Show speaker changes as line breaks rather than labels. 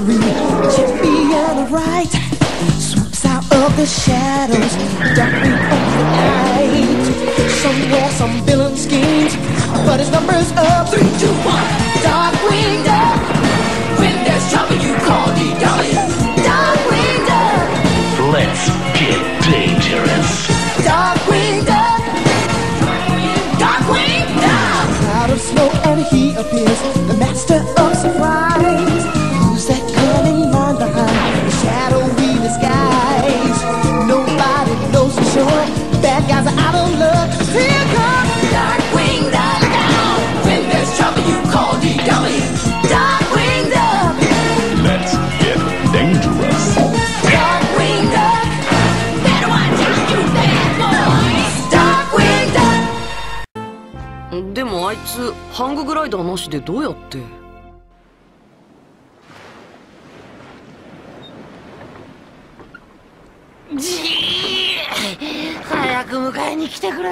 misery. The champion of right swoops out of the shadows, darkly of the night. Somewhere, some villain schemes, but his numbers up three, two, one. Darkwing Duck. When there's trouble, you call me darling. Darkwing Duck.
Let's get dangerous.
Darkwing Duck. Darkwing Duck. A cloud of smoke and he appears.
でもあいつハンググライダーなしでどうやって？じー早く迎えに来てくれ！